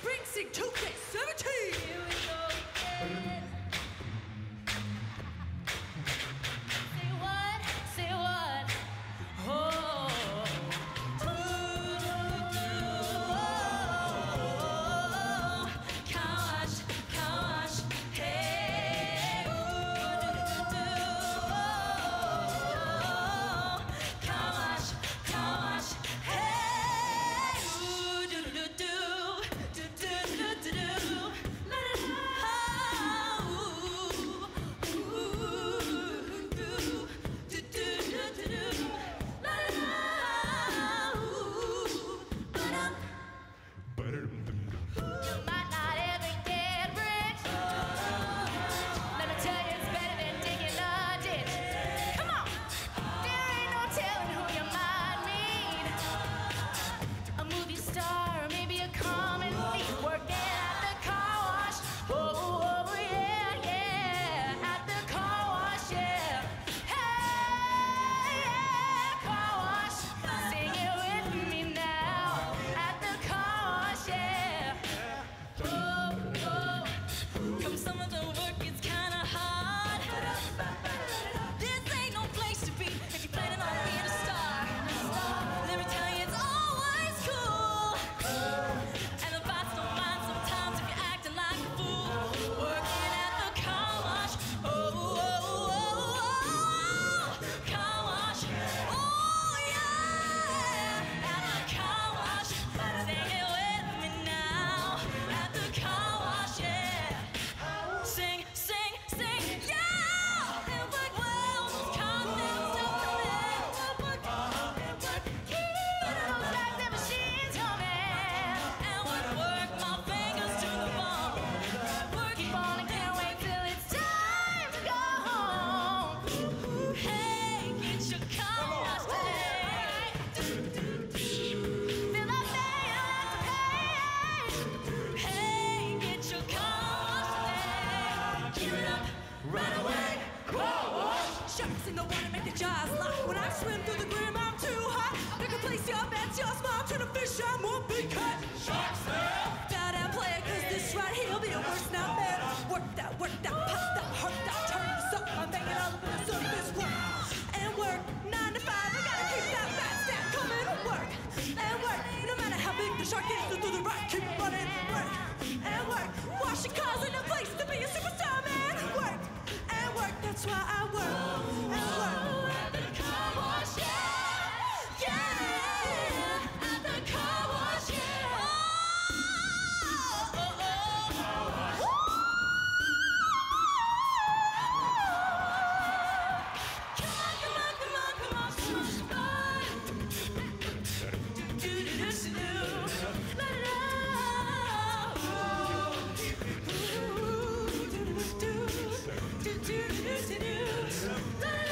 Spring Sing Toothpaste! Through the grim, I'm too hot. Pick a place, your bets, your small tuna fish, I'm more big cut. Sharks there! Down and play it, cause this right here'll be a worst nightmare. Work that, work that, pop that, hurt that, turn this up. I'm banging all up in the surface work. And work, nine to five, I gotta keep that fat stack coming to work. And work, no matter how big the shark is, to do the right, keep running, work. And work, washing cars in a place to be a superstar, man. Work, and work, that's why I. Deus.